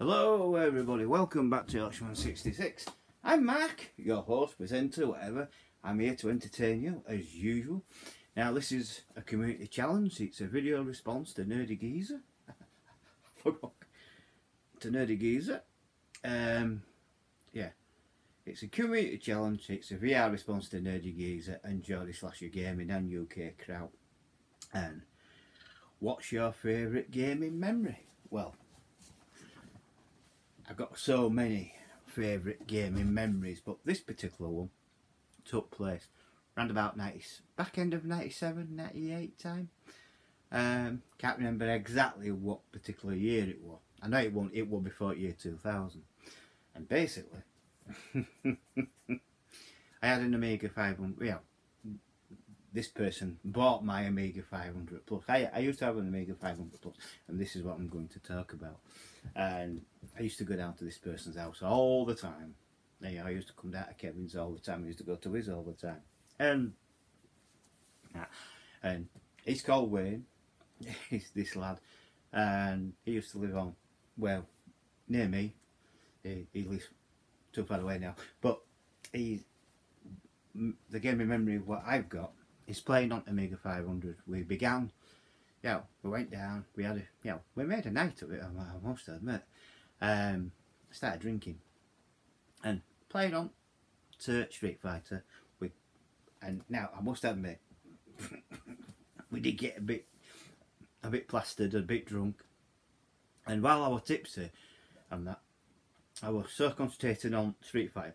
Hello everybody, welcome back to Oshman 66. I'm Mark, your host, presenter, whatever. I'm here to entertain you as usual. Now this is a community challenge, it's a video response to Nerdy Geezer. to Nerdy Geezer. Um, yeah, it's a community challenge, it's a VR response to Nerdy Geezer and Geordie Slasher Gaming and UK Kraut. And what's your favourite gaming memory? Well, I've got so many favourite gaming memories, but this particular one took place around about 90, back end of 97, 98 time. Um, can't remember exactly what particular year it was. I know it won't, it was before year 2000. And basically, I had an Amiga 500, yeah, this person bought my Amiga 500 Plus. I, I used to have an Amiga 500 Plus, and this is what I'm going to talk about. And I used to go down to this person's house all the time. Know, I used to come down to Kevin's all the time. I used to go to his all the time. And, and he's called Wayne. he's this lad. And he used to live on, well, near me. He, he lives too far away now. But he's, the gaming memory of what I've got is playing on Amiga 500. We began, yeah, we went down, we had a, you know, we made a night of it, I must admit. Um, started drinking. And playing on to Street Fighter We, and now I must admit, we did get a bit, a bit plastered, a bit drunk, and while I was tipsy and that, I was so concentrated on Street Fighter,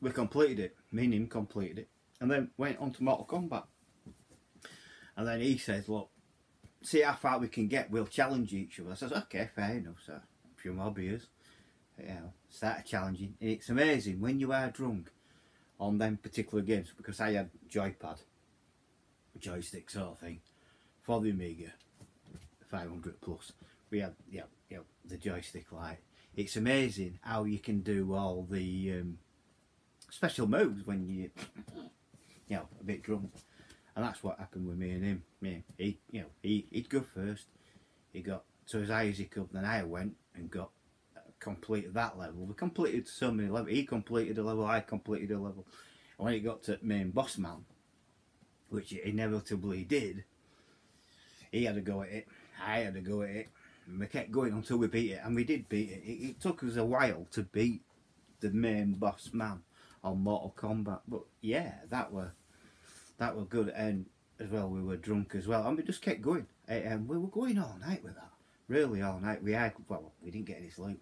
we completed it, me and him completed it, and then went on to Mortal Kombat. And then he says, look, see how far we can get, we'll challenge each other. I says, okay, fair enough, sir. A few more beers. You know, started challenging. And it's amazing when you are drunk on them particular games, because I had joypad, joystick sort of thing, for the Amiga 500 Plus. We had, yeah, yeah, the joystick light. It's amazing how you can do all the um, special moves when you you know, a bit drunk. And that's what happened with me and him. Me, he, you know, he, he'd go first. He got to as high as he could. Then I went and got completed that level. We completed so many levels. He completed a level. I completed a level. And when it got to main boss man, which inevitably did, he had to go at it. I had to go at it. And we kept going until we beat it, and we did beat it. It, it took us a while to beat the main boss man on Mortal Kombat, but yeah, that were that were good and as well we were drunk as well. And we just kept going. And um, we were going all night with that. Really all night. We had well we didn't get any sleep.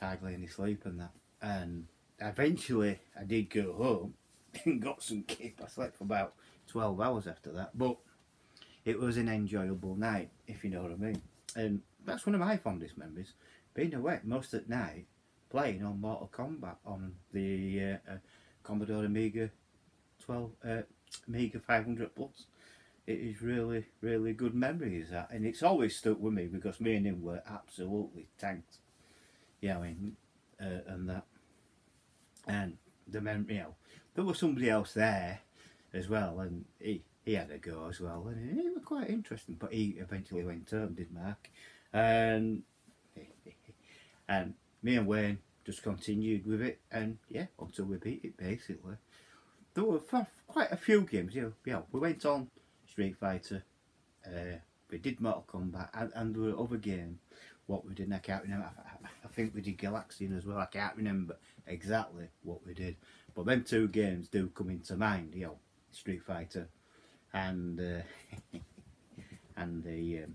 Hardly any sleep and that. And eventually I did go home and got some keep I slept for about 12 hours after that. But it was an enjoyable night if you know what I mean. And that's one of my fondest memories. Being awake most at night playing on Mortal Kombat on the uh, uh, Commodore Amiga 12 uh, Amiga 500 Plus. It is really, really good memories that, and it's always stuck with me because me and him were absolutely tanked. Yeah, I mean, uh, and that, and the memory, you know, there was somebody else there as well, and he he had a go as well, and it was quite interesting. But he eventually went home, did Mark, and and me and Wayne just continued with it, and yeah, until we beat it basically there were quite a few games. You know, yeah, we went on Street Fighter, uh, we did Mortal Kombat, and, and there were other games. What we did, I can't remember. I, I, think we did Galaxian as well. I can't remember exactly what we did, but them two games do come into mind. You know, Street Fighter, and uh, and the um,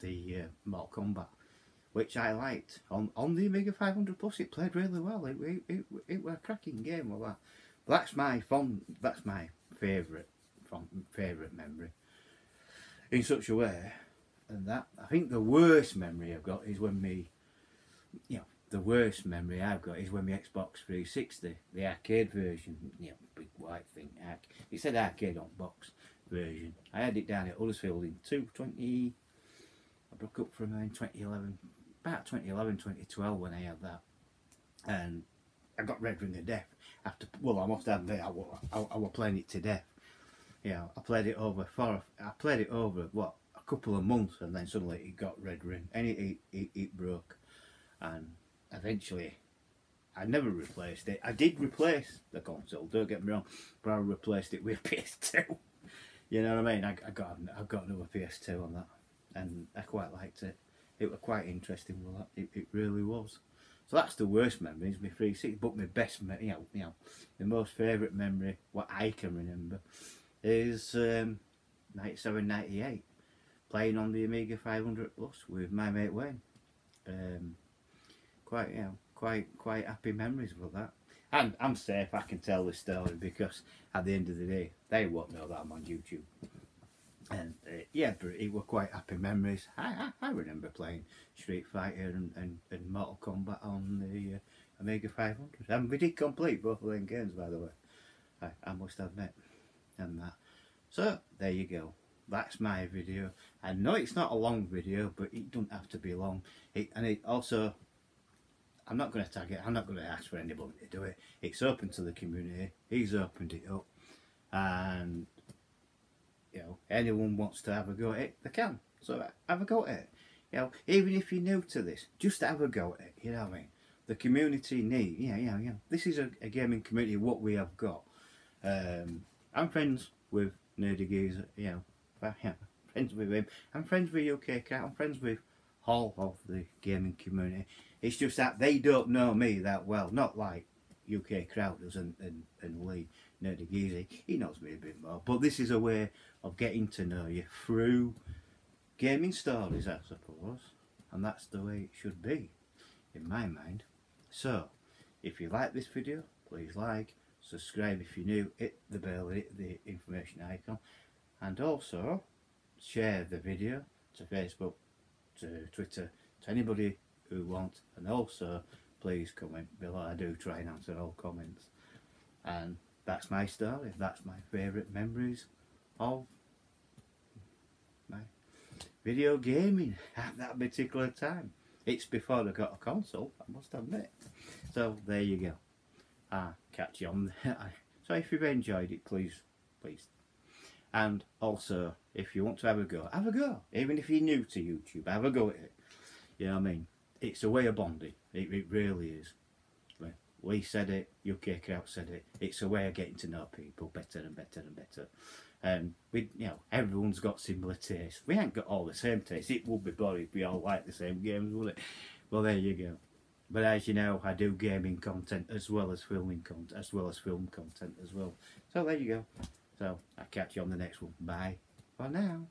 the uh, Mortal Kombat which I liked on on the Amiga 500 Plus. It played really well. It it, it, it was a cracking game. Well, that that's my fond. That's my favourite favourite memory. In such a way, and that I think the worst memory I've got is when me, you know, the worst memory I've got is when my Xbox 360, the arcade version, you know, big white thing. It said arcade on box version. I had it down at Huddersfield in 220. I broke up from in 2011, about 2011, 2012 when I had that, and I got Red Ring of Death after well I must admit I, I, I was playing it to death yeah I played it over for I played it over what a couple of months and then suddenly it got red ring and it, it, it, broke and eventually I never replaced it. I did replace the console, don't get me wrong, but I replaced it with PS2. you know what I mean? I, I got I got another PS2 on that, and I quite liked it. It was quite interesting. Well, it, it really was. So that's the worst memory. Is my 360, but my best, you know, you know, the most favourite memory, what I can remember, is um, 97, 98, playing on the Amiga 500 Plus with my mate Wayne. Um, quite, you know, quite quite happy memories with that. And I'm safe, I can tell this story because at the end of the day, they won't know that I'm on YouTube. And uh, yeah, but it were quite happy memories. I, I, I remember playing Street Fighter and, and, and Mortal Kombat on the uh, Amiga 500. And we did complete both of them games, by the way. I, I must admit. And that. So, there you go. That's my video. I know it's not a long video, but it doesn't have to be long. It, and it also I'm not going to tag it. I'm not going to ask for anybody to do it. It's open to the community. He's opened it up, and you know anyone wants to have a go at it, they can. So have a go at it. You know, even if you're new to this, just have a go at it. You know what I mean? The community need. Yeah, yeah, yeah. This is a, a gaming community. What we have got. Um, I'm friends with Nerdy Geezer. You know, yeah, friends with him. I'm friends with UK Cat. I'm friends with all of the gaming community. It's just that they don't know me that well. Not like UK Crowders and, and, and Lee Nerdy Geezy. He knows me a bit more. But this is a way of getting to know you through gaming stories, I suppose. And that's the way it should be, in my mind. So, if you like this video, please like, subscribe if you're new, hit the bell, hit the information icon. And also, share the video to Facebook, to Twitter, to anybody who wants. and also please comment below I do try and answer all comments and that's my story that's my favourite memories of my video gaming at that particular time. It's before I got a console I must admit. So there you go. Ah catch you on so if you've enjoyed it please please. And also if you want to have a go have a go. Even if you're new to YouTube have a go at it. You know what I mean? It's a way of bonding. It, it really is. We said it, UK Kraut said it. It's a way of getting to know people better and better and better. And we, you know, everyone's got similar tastes. We ain't got all the same tastes. It would be boring if we all like the same games, would it? Well, there you go. But as you know, I do gaming content as well as filming content, as well as film content as well. So there you go. So I'll catch you on the next one. Bye for now.